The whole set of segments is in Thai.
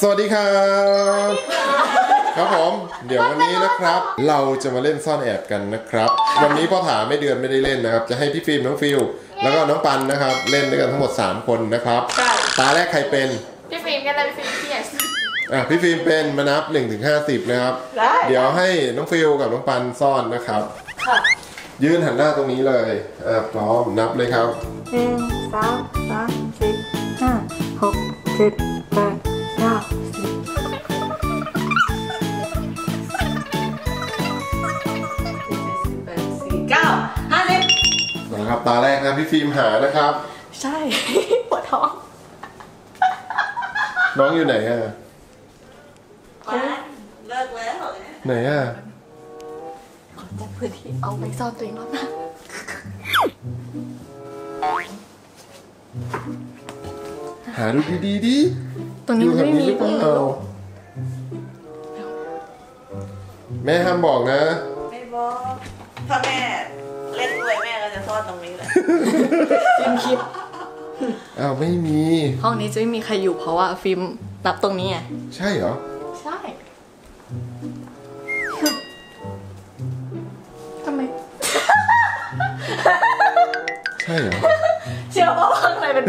สวัสดีครับครับผม เดี๋ยววันนี้นะครับ เราจะมาเล่นซ่อนแอบกันนะครับ วันนี้พ่อถาไม่เดือนไม่ได้เล่นนะครับ จะให้พี่ฟิล์มน้องฟิวส์แล้วก็น้องปันนะครับ เล่นด้วยกันทั้งหมด 3 คนนะครับใช่ตาแรกใครเป็นพี่ฟิล์มกันเลยพี่ฟิล์มเพียสอะพี่ฟิล์มเป็นมานับ1ถึง50นะครับได้เดี๋ยวให้น้องฟิวส์กับน้องปันซ่อนนะครับค่ะยืนหันหน้าตรงนี้เลยอะพร้อมนับเลยครับหนึ่งสองสามสี่ห้าหกเจ็ดแปด เก้าสิบแปดสี่เก้าห้าสิบนะครับตาแรกนะพี่ฟิล์มหานะครับ ใช่ ปวดท้องน้องอยู่ไหนอะเลิกแล้วไหนอะจัดพื้นที่เอาไปซ่อนตัวเองรอบหน้าหาดูดีๆดิ ตรงนี้อยู่มันแถวไม่นี้มีหรือเปล่าแม่ห้ามบอกนะ ไม่บอกถ้าแม่เล่นด้วยแม่ก็จะซ่อนตรงนี้แหละฟิล์มคิดอ้าวไม่มี ห้องนี้จะไม่มีใครอยู่เพราะว่าฟิล์มนับตรงนี้ไงใช่เหรอ ใช่ทำไม ใช่เหรอเชื่อว่า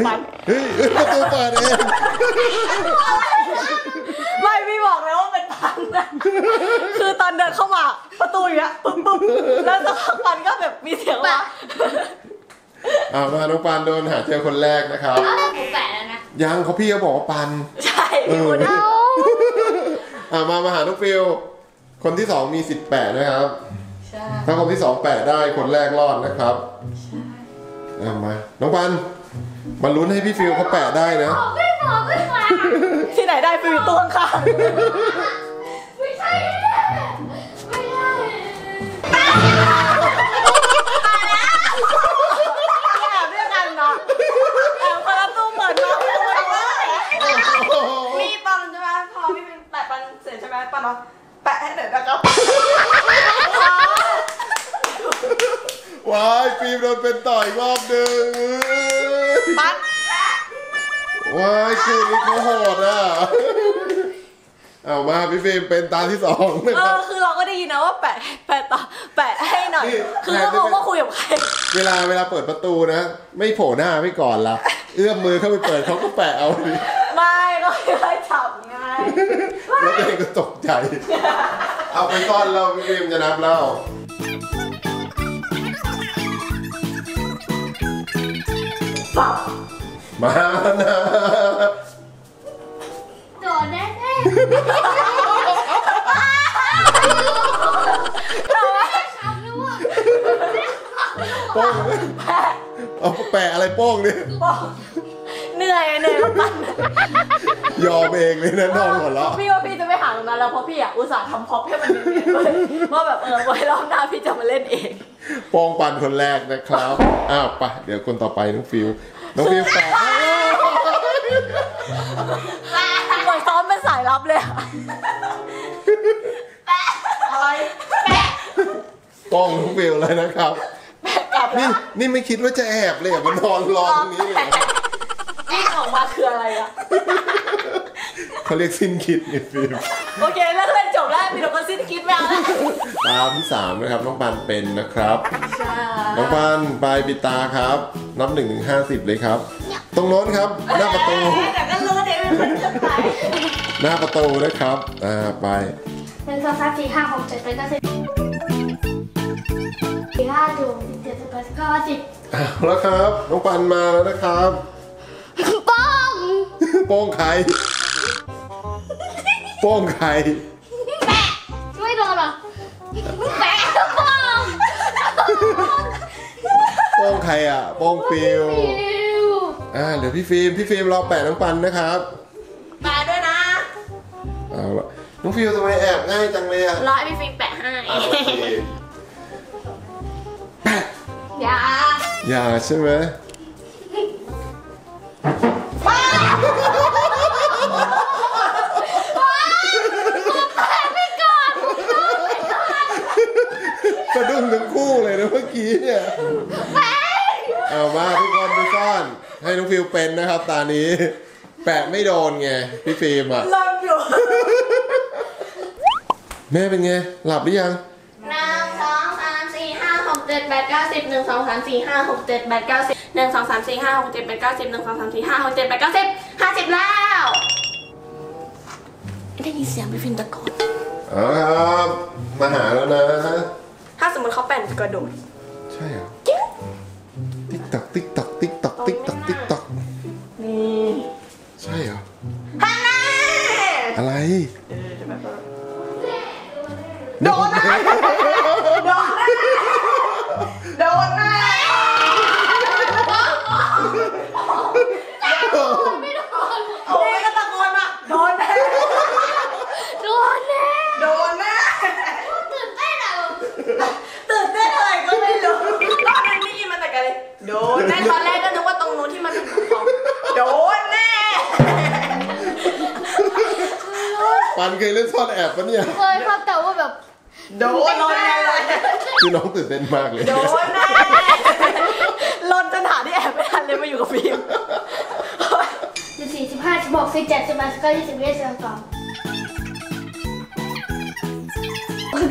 ข้างในเป็นปันเฮ้ยเฮ้ยประตูเปิดเองไม่พี่บอกเลยว่าเป็นปันนะคือตอนเดินเข้ามาประตูอย่างเงี้ยปุ๊บปุ๊บแล้วสักพักปันก็แบบมีเสียงว่าอ่ามาน้องปานโดนหาเจอคนแรกนะครับผมแปะแล้วนะยังเขาพี่เขาบอกว่าปัน ใช่พี่พูดเอาอ่ามามาหาน้องฟิลคนที่สองมีสิทธิ์แปะนะครับ ใช่ถ้าคนที่สองแปะได้คนแรกรอดนะครับอ่ามา น้องปัน มาลุ้นให้พี่ฟิลเขาแปะได้นะไม่บอกไม่มาที่ไหนได้ฟิล์มอยู่ตัวข้างไม่ใช่ไม่ใช่ๆแอบด้วยกันเนาะแอบคนละตู้เหมือนเนาะคนละว่ามีปันใช่ไหมพอพี่เป็นแปะปันเสร็จใช่ไหมปันเนาะแปะให้เดี๋ยวแล้วก็ว้ายฟิล์มโดนเป็นต่อยรอบหนึ่ง ปันว้ายคู่นี้เขาโหดอะ เอามาพี่ฟิล์มเป็นตาที่สองนะเอครัอบ คือเราก็ได้ยินนะว่าแปะแปะต่อแปะให้หน่อย นี่คือเขาบอกว่าคุยกับใคร เวลาเวลาเปิดประตูนะ ไม่โผล่หน้าไม่ก่อนละเอื้อมมือเข้าไปเปิดเขาก็แปะเอาดิไม่ก็ไม่ได้จับไงแล้วตัวเองก็ตกใจ เอาไปซ่อนเราพี่ฟิล์มจะนับแล้ว มานะโดนแน่แน่เราว่าทำด้วยโป้งเอาแปะอะไรโป้งเนี่ยบอกเหนื่อยเหนื่อยกับปันยอมเองเลยนะนอนหัวเราะพี่ว่าพี่จะไม่หาตรงนั้นแล้วเพราะพี่อะอุตส่าห์ทำพ็อปให้มันเนียนๆเลยว่าแบบเออไว้รอบหน้าพี่จะมาเล่นเอง โป้งปันคนแรกนะครับ อ้าวไปเดี๋ยวคนต่อไปน้องฟิว น้องฟิวแปะเหมือนซ้อมเป็นสายลับเลยอะอะไรโป้งน้องฟิวเลยนะครับ กลับนี่แล้วนี่ไม่คิดว่าจะแอบเลยอะมันนอนรอตรงนี้เลยวิ่งออกมาคืออะไรอะ เขาเรียกสิ้นคิดไงฟิวโอเคเลิกเล่นจบแล้วมีแต่คนสิ้นคิดไม่เอาแล้วตาที่สามนะครับน้องปันเป็นนะครับใช่น้องปันปลายปิดตาครับ นับหนึ่งถึงห้าสิบเลยครับ ตรงโน้นครับ หน้าประตู แต่ก็รู้เดี๋ยวเป็นคนจะไปหน้าประตูนะครับ อ่าไปหนึ่งสองสามสี่ห้าหกเจ็ดแปดเก้าสิบสี่ห้าหกสิบเจ็ดสิบแปดสิบเก้าสิบเอาแล้วครับ น้องปันมาแล้วนะครับป้องโป้งใคร โป้งใครแปะไม่โดนหรอแปะป้องโป้งใครอะ โป้งฟิวฟิวอ่าเดี๋ยวพี่ฟิล์มพี่ฟิล์มรอแปะน้องปันนะครับมาด้วยนะเอาละน้องฟิวทำไมแอบง่ายจังเลยอะรอให้พี่ฟิล์มแปะให้อะโอเคแปะอย่าอย่าใช่ไหม สะดุ้งทั้งคู่เลยนะเมื่อกี้เนี่ยเอามาทุกคนไปซ่อน ให้น้องฟิวเป็นนะครับตานี้ แปะไม่โดนไงพี่ฟิล์มอะเริ่มอยู่แม่เป็นไง หลับหรือยัง หนึ่งสองสามสี่ห้าหกเจ็ดแปดเก้าสิบหนึ่งสองสามสี่ห้าหกเจ็ดแปดเก้าสิบหนึ่งสองสามสี่ห้าหกเจ็ดแปดเก้าสิบหนึ่งสองสามสี่ห้าหกเจ็ดแปดเก้าสิบห้าสิบแล้ว ได้ยินเสียงพี่ฟินตะโกนเอาละครับ มาหาแล้วนะ ถ้าสมมติเขาแป่นกระโดดใช่เหรอติ๊กตักติ๊กตักติ๊กตักติ๊กตักติ๊กตักนี่ใช่เหรอฮันน่าอะไรโดนนะโดนนะโดน ปันเคยเล่นซ่อนแอบปะเนี่ยเคยครับแต่ว่าแบบโดนแน่เลยคือน้องตื่นเต้นมากเลยโดนแน่ลนจนหาที่แอบไม่ทันเลยมาอยู่กับฟิล์มสิบสี่สิบห้าสิบหกสิบเจ็ดสิบแปดสิบเก้ายี่สิบยี่สิบสอง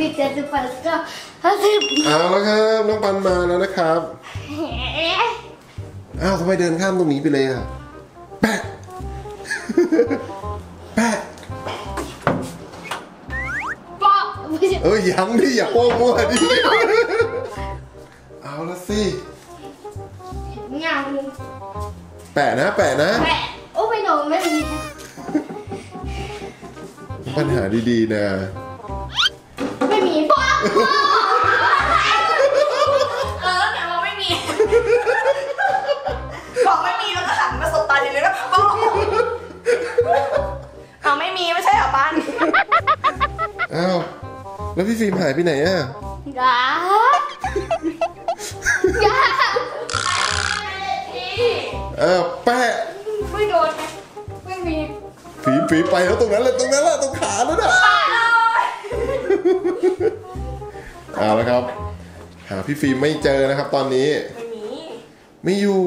สิบเจ็ดสิบแปดสิบเก้าห้าสิบเอาแล้วครับน้องปันมาแล้วนะครับเอ๊ะอ้าวทำไมเดินข้ามตรงนี้ไปเลยอะแปะ เอ้ยยังดิอย่าโป้งมั่วดิเอาละสิเงาแปะนะแปะนะ แปะโอ้ไม่โดนไม่มีปัญหาดีๆนะ ไม่มีปะเออแต่ว่าไม่มีบอกไม่มีแล้วก็หันมาสบตาทีเลยก็บอกเอาไม่มีไม่ใช่เหรอปันอ้าว แล้วพี่ฟิล์มหายไปไหนอะยายาอ้าวแปะไม่โดนไหมไม่มีฝีมฝีมไปแล้วตรงนั้นแหละตรงนั้นแหละตรงขาแล้วน่ะเอาละครับ หาพี่ฟิล์มไม่เจอนะครับ ตอนนี้ ไม่มีไม่อยู่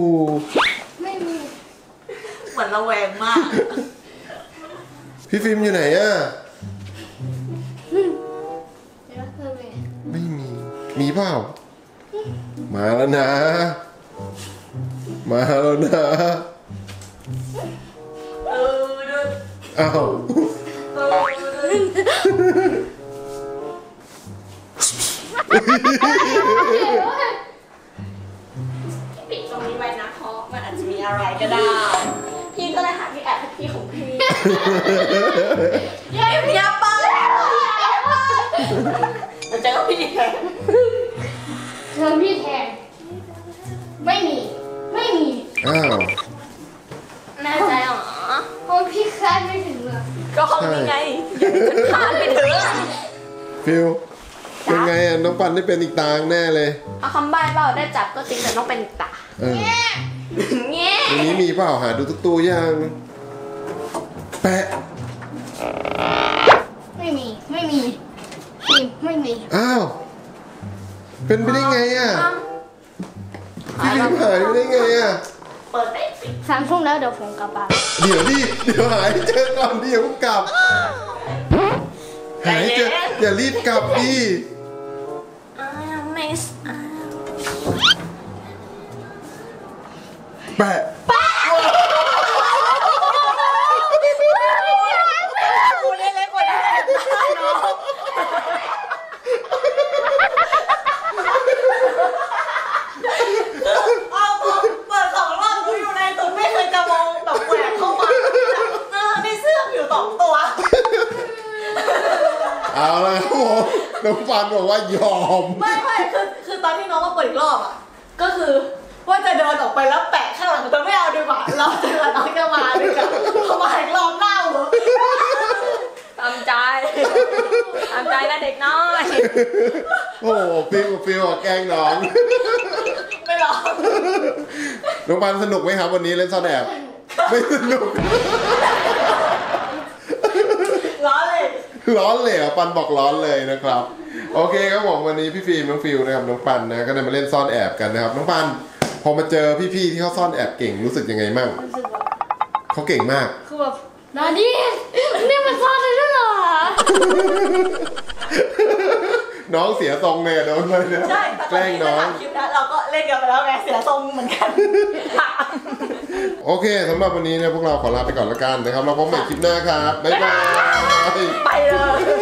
ไม่มีเหมือนระแวงมาก พี่ฟิล์มอยู่ไหนอะ เปล่า มาแล้วนะ มาแล้วนะเออเดินอ้าวเออเดินปิดตรงนี้ไว้นะเพราะมันอาจจะมีอะไรก็ได้ พี่ก็เลยหาที่แอบให้พี่ของพี่อย่าอย่าเปิดอย่าเปิดมันเจอพี่ แทนเธอพี่แทน ไม่มี ไม่มีอ้าวแน่ใจเหรอเพราะพี่คาดไม่ถึงเลยก็ห้องนี้ไงอย่าให้ฉันพลาดไปเถอะฟิลเป็นไงอะน้องปันได้เป็นอีกตางแน่เลยเอาคำใบ้เปล่าได้จับก็จริงแต่ต้องเป็นตาเออเงี้ยตรงนี้มีเปล่าหาดูทุกตู้ยังแปะไม่มีไม่มีฟิล์มไม่มีอ้าว เป็นไปได้ไงอะพี่ฟิล์มหายไปได้ไงอะเปิดได้สิสามทุ่มแล้วเดี๋ยวผมกลับบ้านเดี๋ยวดิเดี๋ยวหายเจอก่อนดิอย่าเพิ่งกลับ หายเจออย่ารีบกลับดิอ้าวไม่สอ้าวแปะ กูได้เล็กกว่านี้เนาะเอาเปิดสองรอบกูอยู่ในตุนไม่เคยจะมองแบบแหวกเข้ามาเออนี่เสื้ออยู่สองตัว เอาละครับผม น้องปันบอกว่ายอม ไม่ไม่คือคือตอนที่น้องมาเปิดอีกรอบอะ ก็คือว่าจะเดินออกไปแล้วแปะข้างหลังแต่ไม่เอาดีกว่าเราจะน้องจะมาดีกว่าพอมาอีกรอบเล่าเหรอตามใจตามใจนะเด็กน้อย โอ้โหฟิลกับฟิลอะแกล้งน้อง ไม่หรอกน้องปันสนุกไหมครับวันนี้เล่นซ่อนแอบไม่สนุกล้อเลย ร้อนเลยเหรอะปันบอกร้อนเลยนะครับ โอเคครับผมวันนี้พี่ฟิล์มน้องฟิลนะครับน้องปันนะก็ได้มาเล่นซ่อนแอบกันนะครับน้องปันพอมาเจอพี่ๆที่เขาซ่อนแอบเก่งรู้สึกยังไงมั่งรู้สึกว่าเขาเก่งมาก คือแบบนาดีนี่มันซ่อนเลยด้วยเหรอ น้องเสียทรงเลยอะโดนเลยนะใช่แต่แกล้งน้องคลิปนะเราก็เล่นกันไปแล้วไงเสียทรงเหมือนกัน โอเคสำหรับวันนี้เนี่ยพวกเราขอลาไปก่อนละกันนะครับ เราพบกันใหม่คลิปหน้าครับ บ๊ายบาย